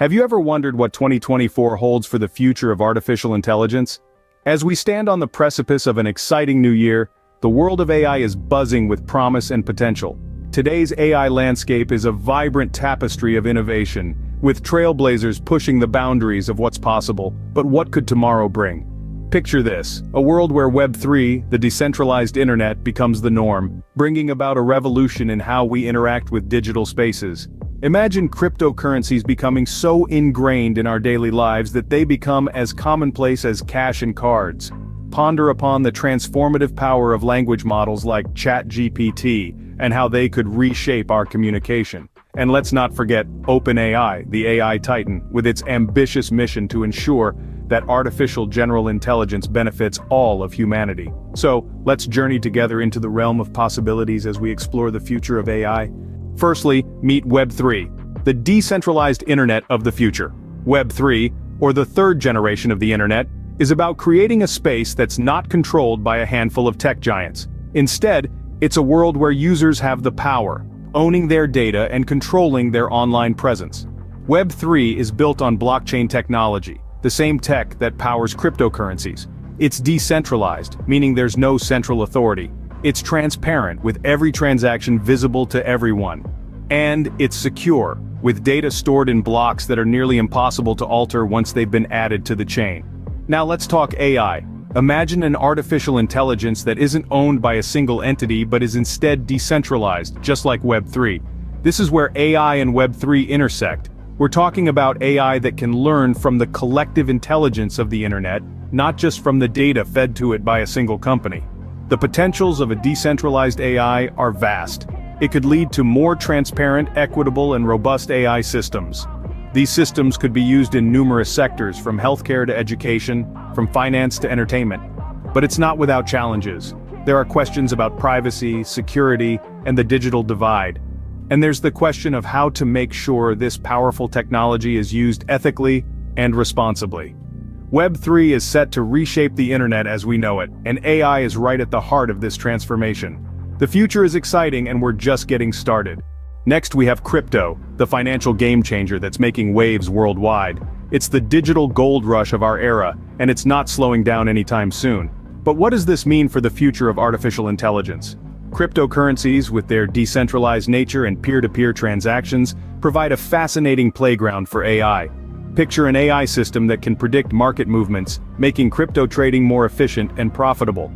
Have you ever wondered what 2024 holds for the future of artificial intelligence? As we stand on the precipice of an exciting new year, the world of AI is buzzing with promise and potential. Today's AI landscape is a vibrant tapestry of innovation, with trailblazers pushing the boundaries of what's possible, but what could tomorrow bring? Picture this, a world where Web3, the decentralized internet, becomes the norm, bringing about a revolution in how we interact with digital spaces. Imagine cryptocurrencies becoming so ingrained in our daily lives that they become as commonplace as cash and cards. Ponder upon the transformative power of language models like ChatGPT, and how they could reshape our communication. And let's not forget OpenAI, the AI titan, with its ambitious mission to ensure that artificial general intelligence benefits all of humanity. So, let's journey together into the realm of possibilities as we explore the future of AI. Firstly, meet Web3, the decentralized internet of the future. Web3, or the third generation of the internet, is about creating a space that's not controlled by a handful of tech giants. Instead, it's a world where users have the power, owning their data and controlling their online presence. Web3 is built on blockchain technology, the same tech that powers cryptocurrencies. It's decentralized, meaning there's no central authority. It's transparent, with every transaction visible to everyone. And it's secure, with data stored in blocks that are nearly impossible to alter once they've been added to the chain. Now let's talk AI. Imagine an artificial intelligence that isn't owned by a single entity but is instead decentralized, just like Web3. This is where AI and Web3 intersect, we're talking about AI that can learn from the collective intelligence of the internet, not just from the data fed to it by a single company. The potentials of a decentralized AI are vast. It could lead to more transparent, equitable and robust AI systems. These systems could be used in numerous sectors from healthcare to education, from finance to entertainment. But it's not without challenges. There are questions about privacy, security, and the digital divide. And there's the question of how to make sure this powerful technology is used ethically and responsibly. Web3 is set to reshape the internet as we know it, and AI is right at the heart of this transformation. The future is exciting and we're just getting started. Next we have crypto, the financial game changer that's making waves worldwide. It's the digital gold rush of our era, and it's not slowing down anytime soon. But what does this mean for the future of artificial intelligence? Cryptocurrencies, with their decentralized nature and peer-to-peer -peer transactions, provide a fascinating playground for AI. Picture an AI system that can predict market movements, making crypto trading more efficient and profitable.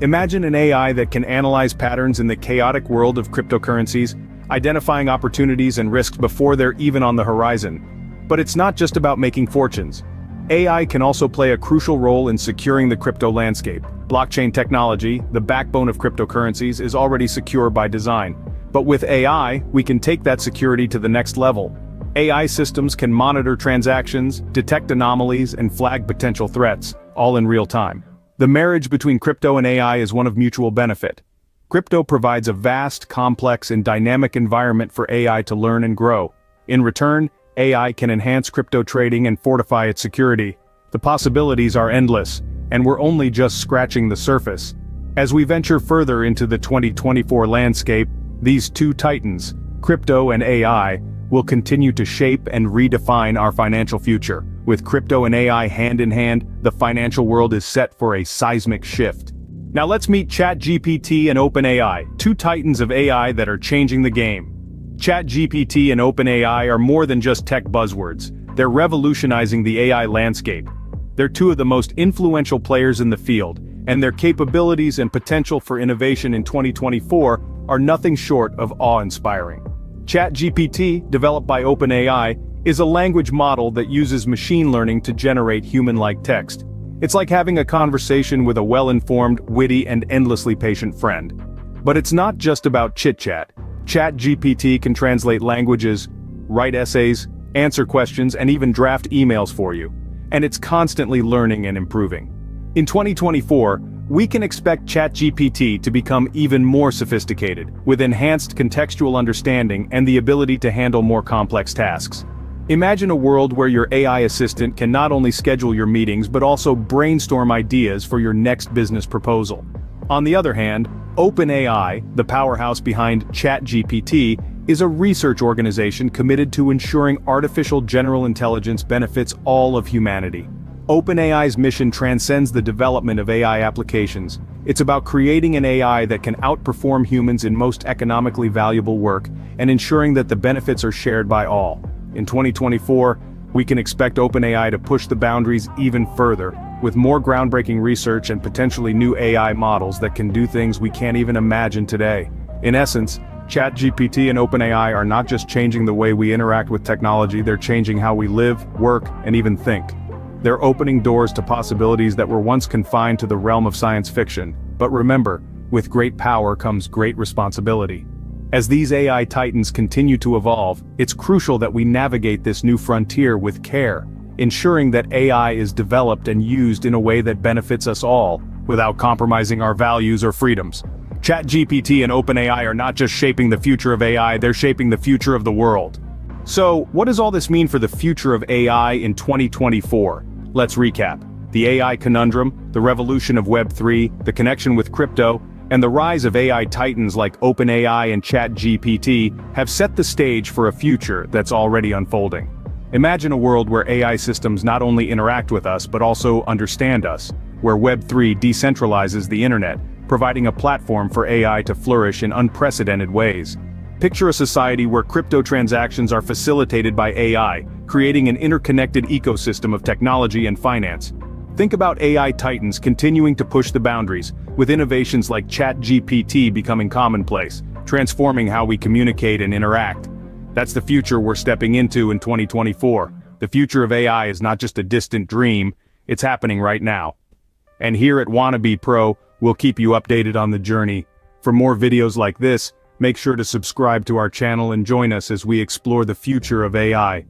Imagine an AI that can analyze patterns in the chaotic world of cryptocurrencies, identifying opportunities and risks before they're even on the horizon. But it's not just about making fortunes. AI can also play a crucial role in securing the crypto landscape. Blockchain technology, the backbone of cryptocurrencies, is already secure by design. But with AI, we can take that security to the next level. AI systems can monitor transactions, detect anomalies, and flag potential threats, all in real time. The marriage between crypto and AI is one of mutual benefit. Crypto provides a vast, complex, and dynamic environment for AI to learn and grow. In return, AI can enhance crypto trading and fortify its security. The possibilities are endless, and we're only just scratching the surface. As we venture further into the 2024 landscape, these two titans, crypto and AI, will continue to shape and redefine our financial future. With crypto and AI hand in hand, the financial world is set for a seismic shift. Now let's meet ChatGPT and OpenAI, two titans of AI that are changing the game. ChatGPT and OpenAI are more than just tech buzzwords, they're revolutionizing the AI landscape. They're two of the most influential players in the field, and their capabilities and potential for innovation in 2024 are nothing short of awe-inspiring. ChatGPT, developed by OpenAI, is a language model that uses machine learning to generate human-like text. It's like having a conversation with a well-informed, witty and endlessly patient friend. But it's not just about chit-chat. ChatGPT can translate languages, write essays, answer questions, and even draft emails for you. And it's constantly learning and improving. In 2024, we can expect ChatGPT to become even more sophisticated, with enhanced contextual understanding and the ability to handle more complex tasks. Imagine a world where your AI assistant can not only schedule your meetings but also brainstorm ideas for your next business proposal. On the other hand, OpenAI, the powerhouse behind ChatGPT, is a research organization committed to ensuring artificial general intelligence benefits all of humanity. OpenAI's mission transcends the development of AI applications. It's about creating an AI that can outperform humans in most economically valuable work and ensuring that the benefits are shared by all. In 2024, we can expect OpenAI to push the boundaries even further, with more groundbreaking research and potentially new AI models that can do things we can't even imagine today. In essence, ChatGPT and OpenAI are not just changing the way we interact with technology, they're changing how we live, work, and even think. They're opening doors to possibilities that were once confined to the realm of science fiction. But remember, with great power comes great responsibility. As these AI titans continue to evolve, it's crucial that we navigate this new frontier with care, ensuring that AI is developed and used in a way that benefits us all, without compromising our values or freedoms. ChatGPT and OpenAI are not just shaping the future of AI, they're shaping the future of the world. So, what does all this mean for the future of AI in 2024? Let's recap. The AI conundrum, the revolution of Web3, the connection with crypto, and the rise of AI titans like OpenAI and ChatGPT have set the stage for a future that's already unfolding. Imagine a world where AI systems not only interact with us but also understand us, where Web3 decentralizes the internet, providing a platform for AI to flourish in unprecedented ways. Picture a society where crypto transactions are facilitated by AI, creating an interconnected ecosystem of technology and finance. Think about AI titans continuing to push the boundaries, with innovations like ChatGPT becoming commonplace, transforming how we communicate and interact. That's the future we're stepping into in 2024. The future of AI is not just a distant dream, it's happening right now. And here at Wannabee Pro, we'll keep you updated on the journey. For more videos like this, Make sure to subscribe to our channel and join us as we explore the future of AI.